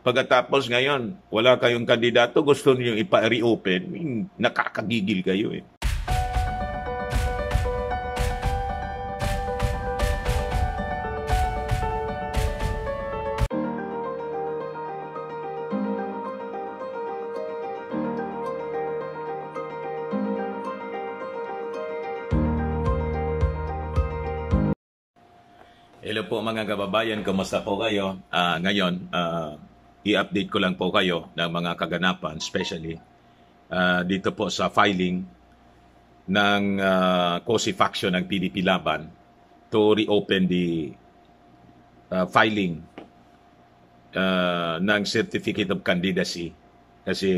Pagkatapos ngayon, wala kayong kandidato, gusto niyo ipa-reopen, nakakagigil kayo eh. Hello po mga kababayan, kumusta po kayo? Ah, ngayon, ah, i-update ko lang po kayo ng mga kaganapan, especially ah, dito po sa filing ng uh, COSI faction ng PDP Laban to reopen the ah, filing ah, ng Certificate of Candidacy kasi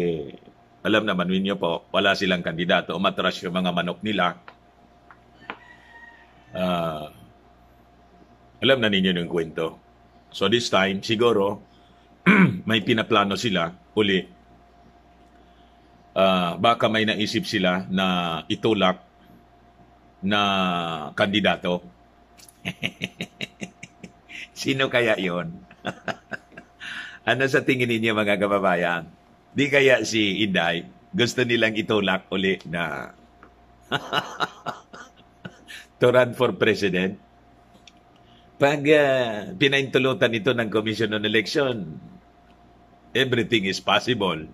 alam naman ninyo po, wala silang kandidato, umatras yung mga manok nila. Ah, alam na ninyo yung kwento. So this time, siguro, may pinaplano sila uli. Uh, baka may naisip sila na itulak na kandidato. Sino kaya yon? ano sa tingin ninyo mga kababayan? Di kaya si Inday gusto nilang itulak uli na to run for president? pag uh, pinaintulutan ito ng Commission on Election, everything is possible,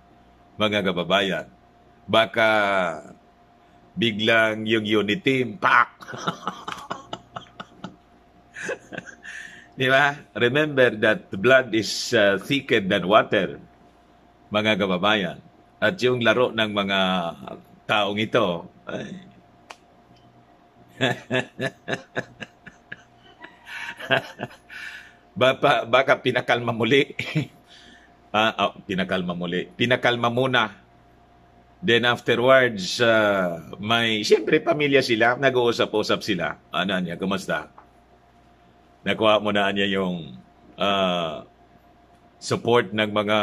mga kababayan. Baka biglang yung unit team, pak! Di ba? Remember that blood is uh, thicker than water, mga kababayan. At yung laro ng mga taong ito, ay, baka, baka pinakalma muli. ah, oh, pinakalma muli. Pinakalma muna. Then afterwards, uh, may, siyempre pamilya sila, nag-uusap-usap sila. Ano niya, kumusta? Nakuha mo na niya yung uh, support ng mga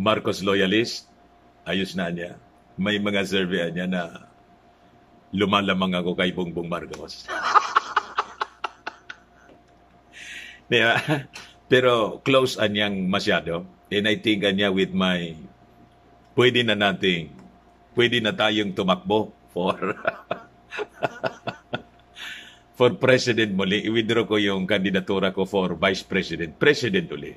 Marcos loyalist. Ayos na niya. May mga survey niya na lumalamang ako kay Bongbong Marcos. Di ba? Pero close anyang masyado. And I think anya with my, pwede na nating, pwede na tayong tumakbo for, for president muli. I-withdraw ko yung kandidatura ko for vice president. President uli.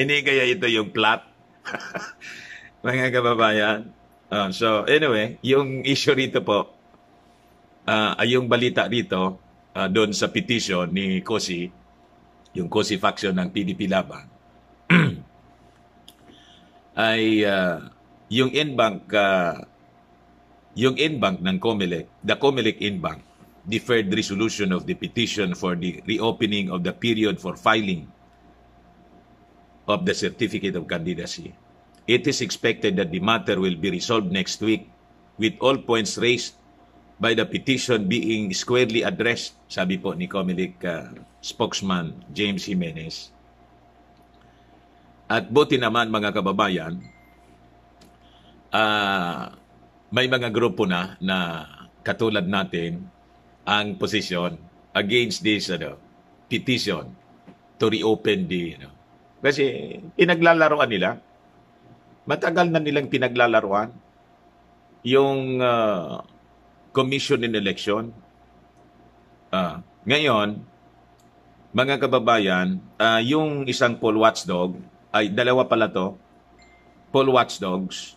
Hindi kaya ito yung plot? Mga kababayan. Uh, so anyway, yung issue rito po, uh, yung balita dito uh, doon sa petition ni Kosi, yung Kosi faction ng PDP Laban, ay uh, yung Inbank uh, yung Inbank ng COMELEC, the COMELEC Inbank, deferred resolution of the petition for the reopening of the period for filing of the certificate of candidacy. It is expected that the matter will be resolved next week with all points raised by the petition being squarely addressed, sabi po ni Comelec uh, spokesman James Jimenez. At buti naman mga kababayan, uh, may mga grupo na na katulad natin ang posisyon against this ano, petition to reopen the know, kasi pinaglalaroan nila matagal na nilang pinaglalaroan yung uh, Commission in Election. Uh, ngayon, mga kababayan, uh, yung isang poll watchdog, ay dalawa pala to, poll watchdogs,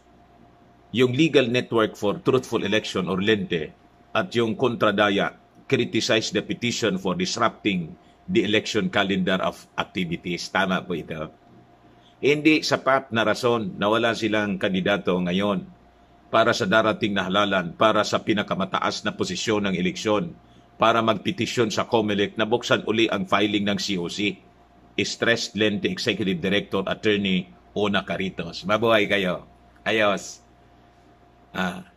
yung Legal Network for Truthful Election or LENTE at yung Kontradaya criticize the petition for disrupting the election calendar of activities. Tama po ito. Hindi sapat na rason na wala silang kandidato ngayon para sa darating na halalan, para sa pinakamataas na posisyon ng eleksyon, para magpetisyon sa COMELEC na buksan uli ang filing ng COC. Stressed Lente Executive Director Attorney Ona Caritos. Mabuhay kayo. Ayos. Ah,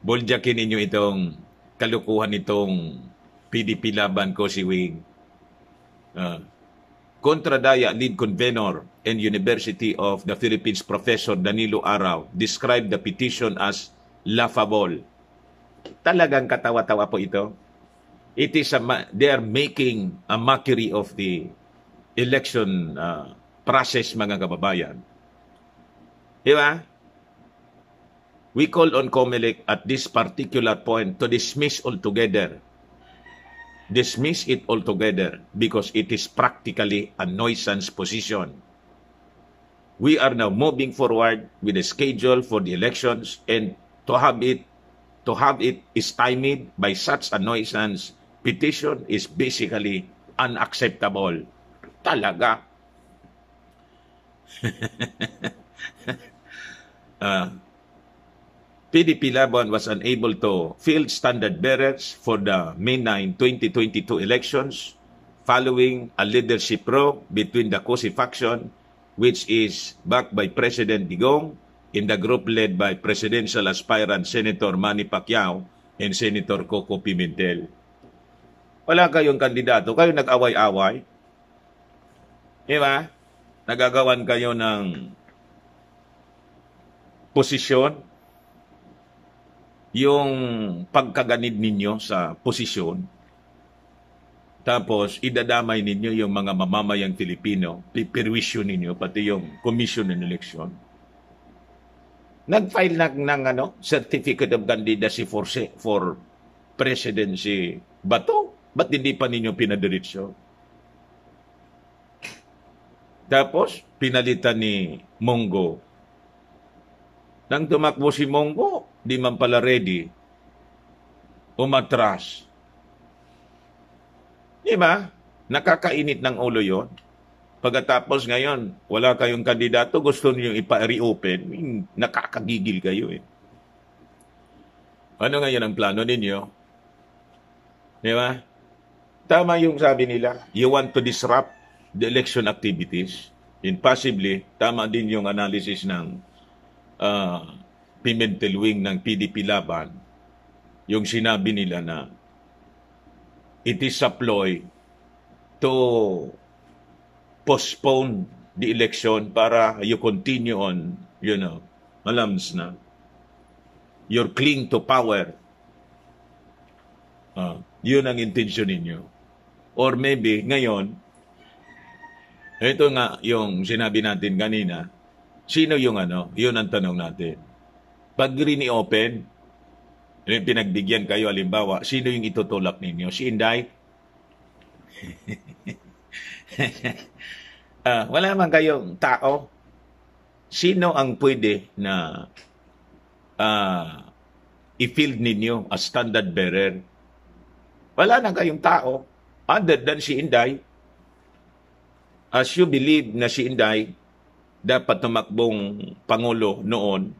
buljakin ninyo itong kalukuhan nitong PDP laban ko si Wing. Ah, Kontradaya lead convener and University of the Philippines Professor Danilo Araw described the petition as laughable. Talagang katawa-tawa po ito. it is a ma- they are making a mockery of the election uh, process mga kababayan. Di ba? We call on COMELEC at this particular point to dismiss altogether. Dismiss it altogether because it is practically a nuisance position. We are now moving forward with the schedule for the elections and to have it to have it stymied by such a nuisance petition is basically unacceptable. Talaga. uh, PDP Laban was unable to field standard bearers for the May 9, 2022 elections following a leadership row between the COSI faction, which is backed by President Digong, in the group led by presidential aspirant Senator Manny Pacquiao and Senator Coco Pimentel. Wala kayong kandidato, kayo nag-away-away. Di ba? Nagagawan kayo ng posisyon, yung pagkaganid ninyo sa posisyon, tapos idadamay ninyo yung mga mamamayang Pilipino, pipirwisyo ninyo, pati yung Commission on Election. Nag-file na ng ano, Certificate of Candidacy for, for Presidency Bato. Ba't hindi pa ninyo pinadiretso? Tapos, pinalitan ni Mongo. Nang tumakbo si Mongo, di man pala ready. Umatras. Di ba? Nakakainit ng ulo yon. Pagkatapos ngayon, wala kayong kandidato, gusto niyo ipa-reopen, nakakagigil kayo eh. Ano ngayon ang plano ninyo? Di ba? Tama yung sabi nila, you want to disrupt the election activities. And possibly, tama din yung analysis ng uh, Pimentel Wing ng PDP Laban. Yung sinabi nila na it is a ploy to postpone the election para you continue on, you know, alams na. You're cling to power. Uh, yun ang intention ninyo. Or maybe ngayon, ito nga yung sinabi natin kanina, sino yung ano, yun ang tanong natin. Pag rini-open, pinagbigyan kayo, alimbawa, sino yung itutulak ninyo? Si Inday? uh, wala man kayong tao. Sino ang pwede na uh, i-field ninyo as standard bearer? Wala na kayong tao other than si Inday, as you believe na si Inday dapat tumakbong Pangulo noon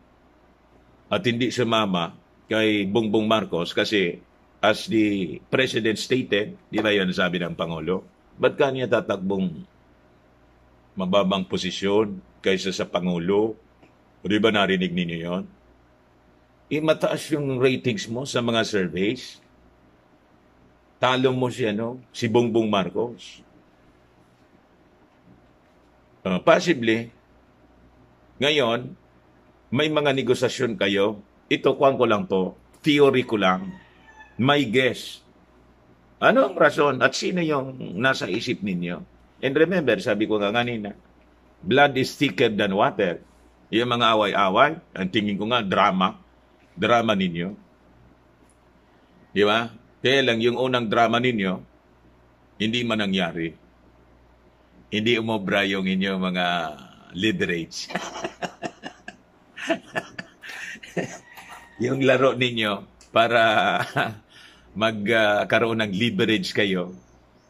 at hindi sumama kay Bongbong Marcos kasi as the President stated, di ba yan sabi ng Pangulo, ba't kanya tatakbong mababang posisyon kaysa sa Pangulo? O di ba narinig ninyo yon? Imataas yung ratings mo sa mga surveys Talo mo si ano, si Bongbong Marcos. Uh, possibly, ngayon, may mga negosasyon kayo. Ito, kuhan ko lang to. Theory ko lang. May guess. Ano ang rason at sino yung nasa isip ninyo? And remember, sabi ko nga kanina, blood is thicker than water. Yung mga away-away, ang tingin ko nga, drama. Drama ninyo. Di ba? Kaya lang yung unang drama ninyo, hindi man nangyari. Hindi umobra yung inyong mga leverage. yung laro ninyo para magkaroon uh, ng leverage kayo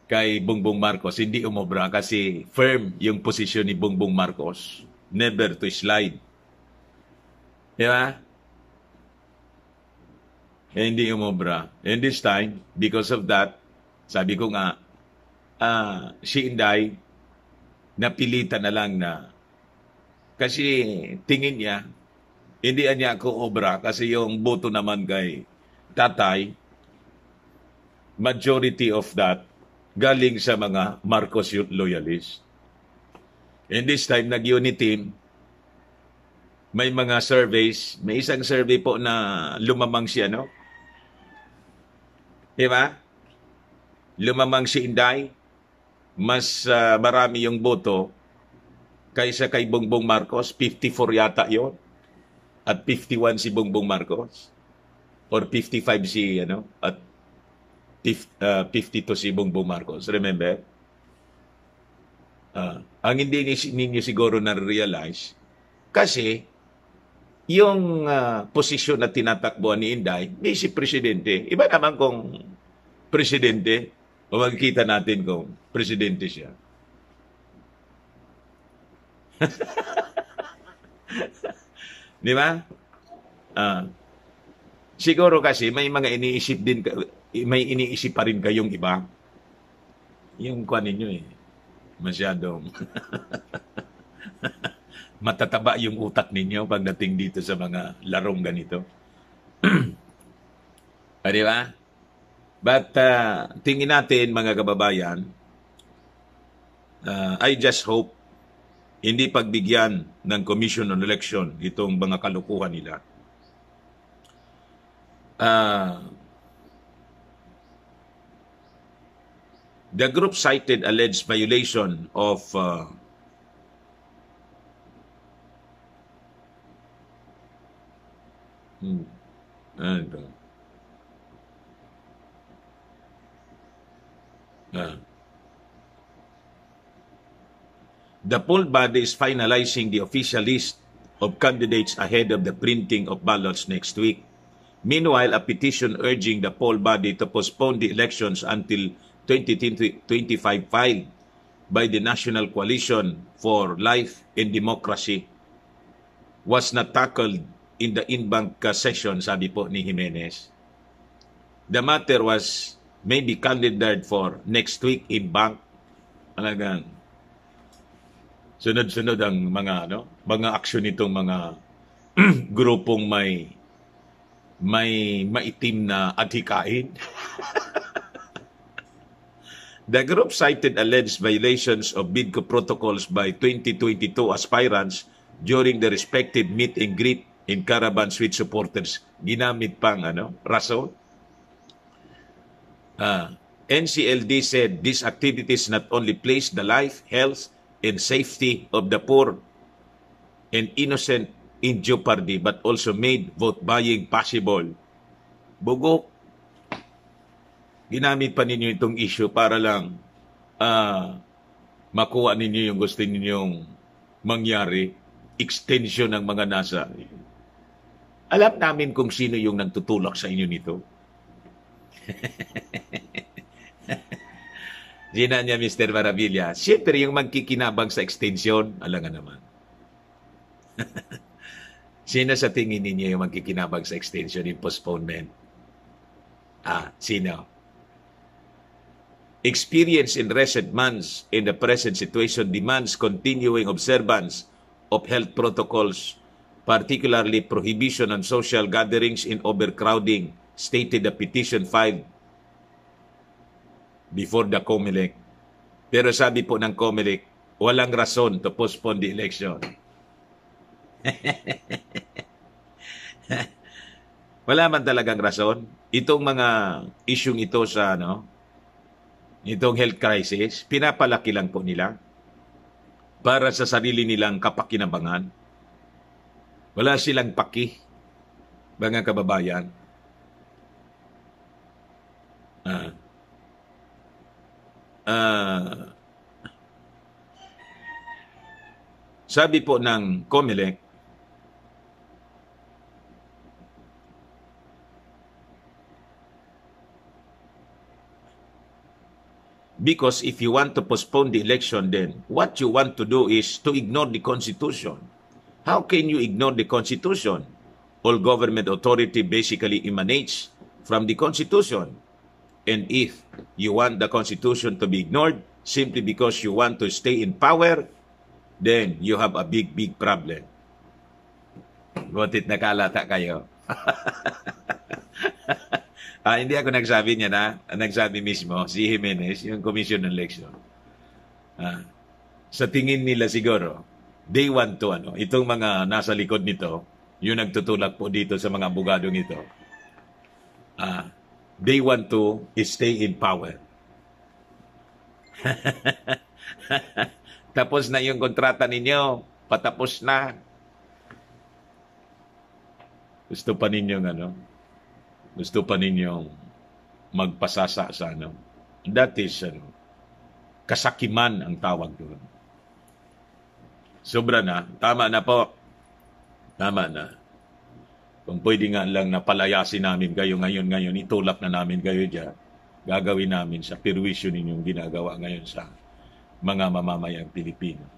kay Bongbong Marcos, hindi umobra kasi firm yung posisyon ni Bongbong Marcos. Never to slide. Di ba? eh, hindi umobra. And this time, because of that, sabi ko nga, uh, si Inday, napilitan na lang na kasi tingin niya, hindi niya ako obra kasi yung boto naman kay tatay, majority of that galing sa mga Marcos Youth Loyalists. And this time, nag-unity may mga surveys, may isang survey po na lumamang siya, no? Di ba? lumamang si Inday, mas uh, marami yung boto kaysa kay Bongbong Marcos. 54 yata yon At 51 si Bongbong Marcos. Or 55 si, ano, at 50, uh, 52 si Bongbong Marcos. Remember? Uh, ang hindi ninyo siguro na-realize, kasi yung uh, posisyon na tinatakbuhan ni Inday, may si Presidente. Iba naman kung Presidente, o magkita natin kung Presidente siya. Di ba? Uh, siguro kasi may mga iniisip din, may iniisip pa rin kayong iba. Yung kuha ninyo eh, masyadong matataba yung utak ninyo pagdating dito sa mga larong ganito. ah, di ba? But uh, tingin natin mga kababayan, uh, I just hope hindi pagbigyan ng Commission on Election itong mga kalukuhan nila. Uh, the group cited alleged violation of uh, Hmm. Ano? Ah. The poll body is finalizing the official list of candidates ahead of the printing of ballots next week. Meanwhile, a petition urging the poll body to postpone the elections until 2025 filed by the National Coalition for Life and Democracy was not tackled in the in-bank session, sabi po ni Jimenez. The matter was maybe candidate for next week in bank. Talagang sunod-sunod ang mga ano, mga aksyon nitong mga grupong may may maitim na adhikain. The group cited alleged violations of BIDCO protocols by 2022 aspirants during the respective meet and greet in Caravan Suite supporters ginamit pang ano, rason. Uh, NCLD said these activities not only place the life, health, and safety of the poor and innocent in jeopardy but also made vote buying possible. Bugok. Ginamit pa ninyo itong issue para lang uh, makuha ninyo yung gusto ninyong mangyari, extension ng mga nasa alam namin kung sino yung nagtutulak sa inyo nito. Gina niya, Mr. Maravilla. Siyempre, yung magkikinabang sa extension, alam nga naman. sino sa tingin ninyo yung magkikinabang sa extension in postponement? Ah, sino? Experience in recent months in the present situation demands continuing observance of health protocols particularly prohibition on social gatherings in overcrowding, stated the petition filed before the COMELEC. Pero sabi po ng COMELEC, walang rason to postpone the election. Wala man talagang rason. Itong mga isyong ito sa ano, itong health crisis, pinapalaki lang po nila para sa sarili nilang kapakinabangan. Wala silang paki, mga kababayan. Ah. Ah. Sabi po ng COMELEC, Because if you want to postpone the election, then what you want to do is to ignore the Constitution. How can you ignore the Constitution? All government authority basically emanates from the Constitution. And if you want the Constitution to be ignored simply because you want to stay in power, then you have a big, big problem. Butit nakalata kayo. ah, hindi ako nagsabi niya na, nagsabi mismo, si Jimenez, yung Commission on Election. Ah, sa tingin nila siguro, they want to ano, itong mga nasa likod nito, yung nagtutulak po dito sa mga abogadong ito, uh, they want to stay in power. Tapos na yung kontrata ninyo. Patapos na. Gusto pa ninyong ano? Gusto pa ninyong magpasasa sa ano? That is ano, kasakiman ang tawag doon. Sobra na. Tama na po. Tama na. Kung pwede nga lang na palayasin namin kayo ngayon-ngayon, itulak na namin kayo dyan. Gagawin namin sa perwisyo ninyong ginagawa ngayon sa mga mamamayang Pilipino.